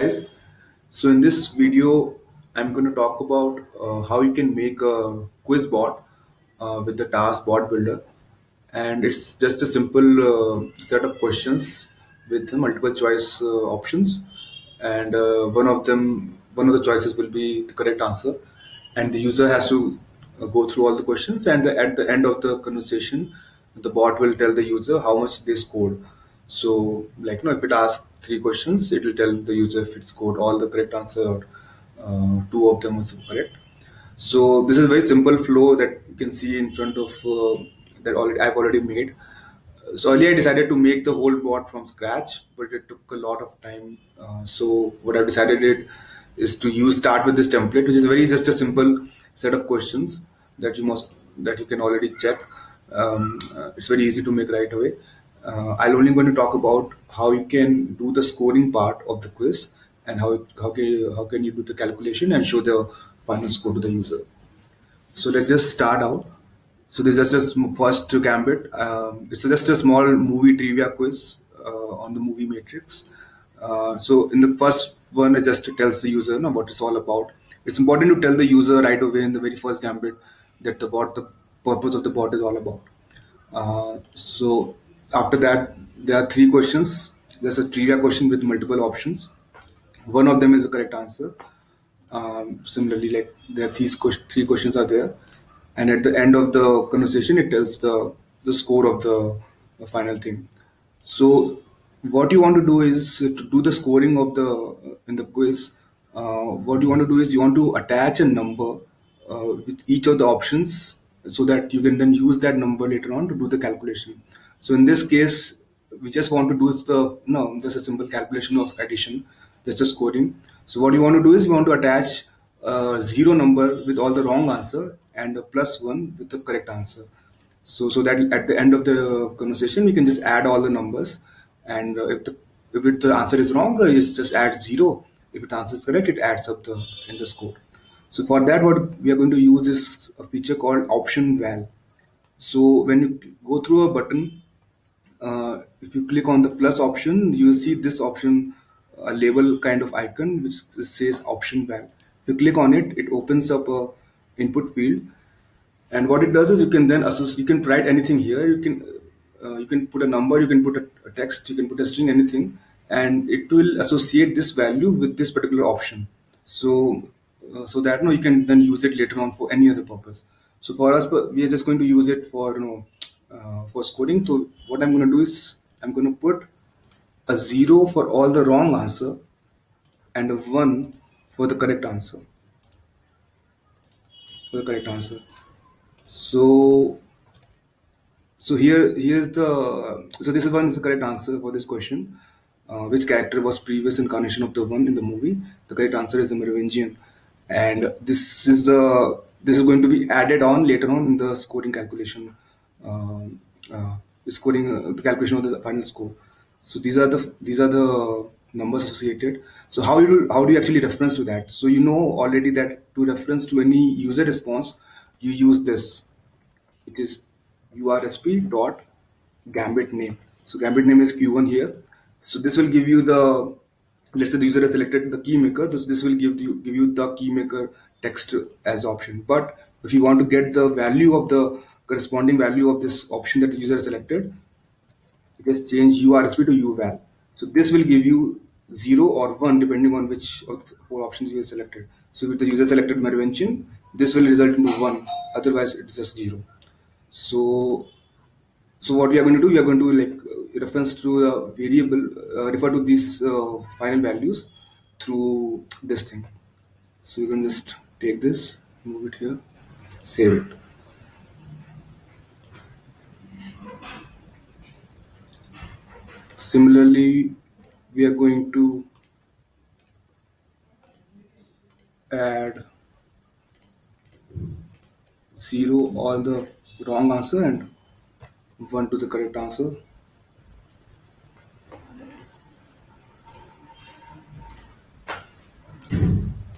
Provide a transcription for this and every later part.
guys. So in this video i'm going to talk about uh, how you can make a quiz bot uh, with the Tars bot builder. And it's just a simple uh, set of questions with multiple choice uh, options. And uh, one of them one of the choices will be the correct answer. And the user has to uh, go through all the questions. And the, at the end of the conversation the bot will tell the user how much they scored. So like you know if it asks three questions it will tell the user if it scored all the correct answer or uh, two of them was correct so this is very simple flow that you can see in front of uh, that already I've already made. So earlier I decided to make the whole bot from scratch, but it took a lot of time. Uh, so what I've decided it is to use start with this template, which is very just a simple set of questions that you must that you can already check. Um, uh, it's very easy to make right away. Uh, I'll only going to talk about how you can do the scoring part of the quiz and how how can you, how can you do the calculation and show the final score to the user. So let's just start out. So this is just a first gambit. Um, it's just a small movie trivia quiz uh, on the movie Matrix. Uh, so in the first one, it just tells the user you know, what it's all about. It's important to tell the user right away in the very first gambit that the what the purpose of the bot is all about. Uh, so after that, there are three questions. There's a trivia question with multiple options. One of them is the correct answer. Um, similarly, like there are three, three questions are there, and at the end of the conversation, it tells the the score of the, the final thing. So what you want to do is to do the scoring of the in the quiz. Uh, what you want to do is you want to attach a number uh, with each of the options so that you can then use that number later on to do the calculation. So in this case, we just want to do the no, just a simple calculation of addition, just a scoring. So what you want to do is you want to attach a zero number with all the wrong answer and a plus one with the correct answer. So so that at the end of the conversation, we can just add all the numbers, and uh, if the if it, the answer is wrong, uh, it's just add zero. If the answer is correct, it adds up the in the score. So for that, what we are going to use is a feature called option val. So when you go through a button, uh, if you click on the plus option, you will see this option, a label kind of icon which says option val. If you click on it, it opens up a input field, and what it does is you can then associate, you can write anything here. You can uh, you can put a number, you can put a, a text, you can put a string, anything, and it will associate this value with this particular option. So uh, so that you know, you can then use it later on for any other purpose. So for us, we are just going to use it for you know uh, for scoring. So what I'm going to do is I'm going to put a zero for all the wrong answer and a one for the correct answer. For the correct answer. So so here here's the so this one is the correct answer for this question. Uh, which character was previous incarnation of the one in the movie? The correct answer is the Merovingian and this is the this is going to be added on later on in the scoring calculation uh, uh, scoring uh, the calculation of the final score. So these are the these are the numbers associated. So how you how do you actually reference to that? So you know already that to reference to any user response you use this. It is ursp dot gambit name. So gambit name is q1 here. So this will give you the let's say the user has selected the key maker. This, this will give you give you the key maker text as option. But if you want to get the value of the corresponding value of this option that the user selected. Just change ursp to uval so this will give you 0 or 1 depending on which of the four options you have selected. So if the user selected Merovingian this will result into 1 otherwise it's just 0 so so what we are going to do we are going to like reference to the variable uh, refer to these uh, final values through this thing. So you can just take this move it here save it similarly we are going to add zero all the wrong answer and one to the correct answer.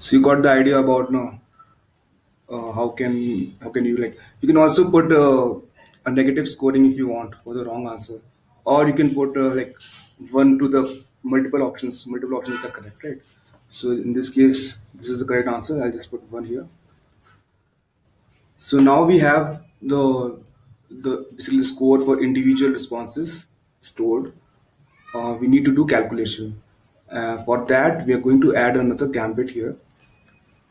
So you got the idea about now uh, how can how can you like you can also put uh, a negative scoring if you want for the wrong answer or you can put uh, like one to the multiple options, multiple options are correct, right? So in this case, this is the correct answer. I'll just put one here. So now we have the the basically the score for individual responses stored. Uh, we need to do calculation. Uh, for that, we are going to add another gambit here,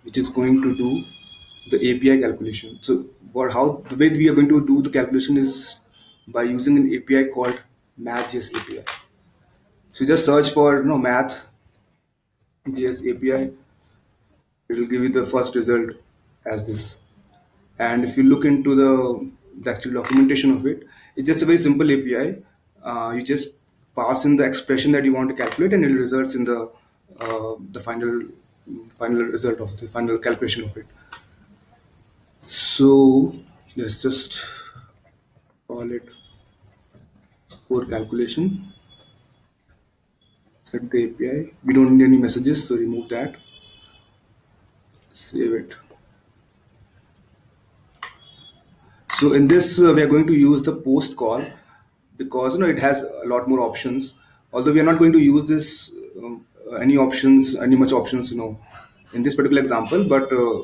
which is going to do the API calculation. So for how the way we are going to do the calculation is by using an API called Math.js API. So just search for you know math JS API. It will give you the first result as this. And if you look into the, the actual documentation of it, it's just a very simple API. Uh, you just pass in the expression that you want to calculate, and it results in the uh, the final final result of the final calculation of it. So let's just call it score calculation. Set the API. We don't need any messages, so remove that. Save it. So in this, uh, we are going to use the post call because you know it has a lot more options. Although we are not going to use this um, any options, any much options, you know, in this particular example, but uh,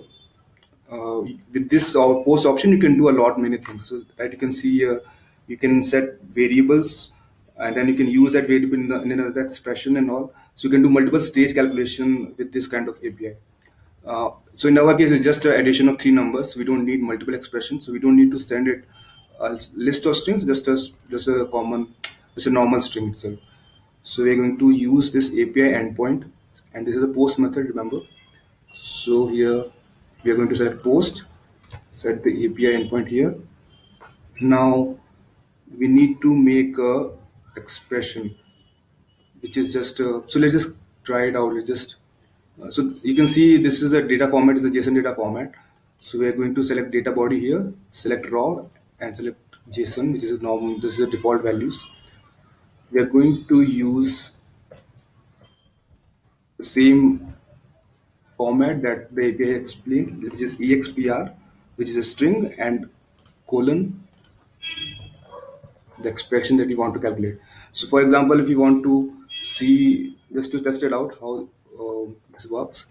uh, with this uh, post option, you can do a lot many things. So right, you can see here, you can set variables, and then you can use that variable in, the, in another expression and all. So you can do multiple stage calculation with this kind of API. Uh, so in our case, it's just an addition of three numbers. We don't need multiple expressions. So we don't need to send it a list of strings, just a, just a common, just a normal string itself. So we're going to use this API endpoint and this is a post method, remember. So here we are going to set post, set the API endpoint here. Now we need to make a expression, which is just, a, so let's just try it out. Let's just uh, so you can see this is a data format, is a JSON data format. So we are going to select data body here, select raw and select JSON, which is a normal, this is the default values. We are going to use the same format that the API explained, which is EXPR, which is a string and colon the expression that you want to calculate. So for example, if you want to see, just to test it out, how uh, this works.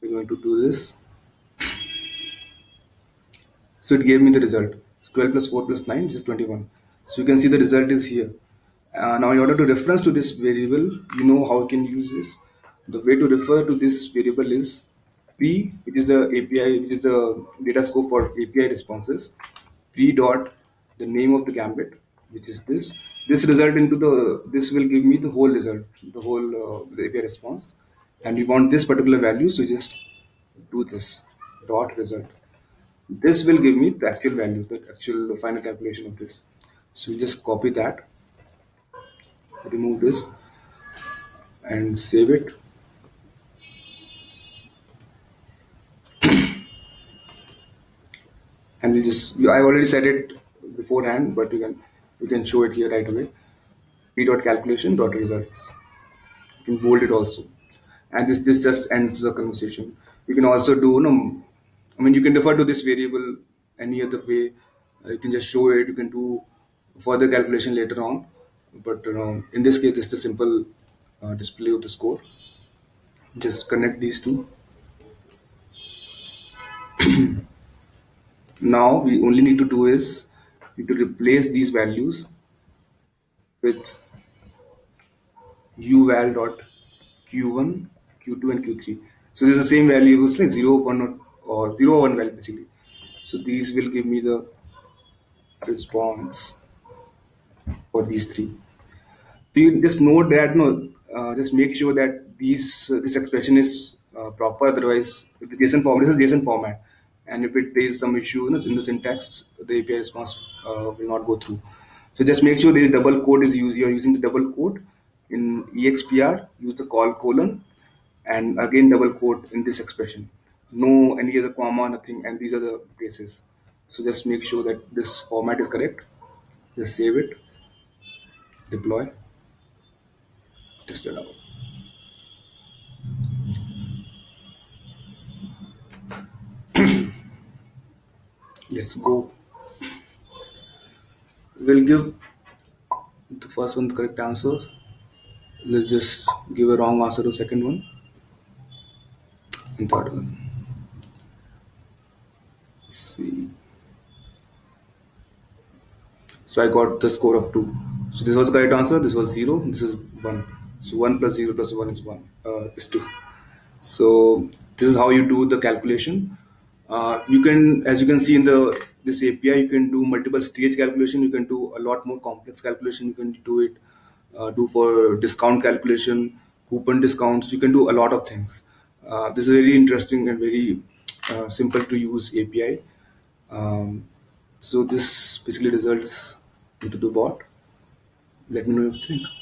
We're going to do this. So it gave me the result. 12 plus 4 plus 9 which is 21 so you can see the result is here. Uh, now in order to reference to this variable you know how you can use this. The way to refer to this variable is p which is the api which is the data scope for api responses p dot the name of the gambit which is this. This result into the this will give me the whole result the whole uh, the API response. And we want this particular value so just do this dot result. This will give me the actual value the actual final calculation of this. So we just copy that remove this and save it. And we just I've already said it beforehand but you can you can show it here right away. P dot calculation dot results. You can bold it also. And this this just ends the conversation. You can also do you know i mean you can refer to this variable any other way. Uh, you can just show it. You can do further calculation later on. But you know in this case it's the simple uh, display of the score. Just connect these two. Now we only need to do is need to replace these values with uval dot q1 q2 and q3 so this is the same values like 0 1 or, or 0 1 value basically. So these will give me the response for these three. So you just note that no uh, just make sure that these uh, this expression is uh, proper otherwise the json format this is json format and if it raises some issue you know, in the syntax, the API response uh, will not go through. So just make sure this double quote is used. You're using the double quote in EXPR. Use the call colon, and again double quote in this expression. No any other comma, nothing, and these are the cases. So just make sure that this format is correct. Just save it, deploy, test it out. Let's go we'll give the first one the correct answer let's just give a wrong answer to second one and third one. Let's see. So I got the score of 2. So this was the correct answer. This was 0. This is 1. So 1 plus 0 plus 1 is 1. Uh, is 2. So this is how you do the calculation. Uh, you can, as you can see in the this API, you can do multiple stage calculation. You can do a lot more complex calculation. You can do it, uh, do for discount calculation, coupon discounts. You can do a lot of things. Uh, this is very interesting and very uh, simple to use API. Um, so this basically results into the bot. Let me know what you think.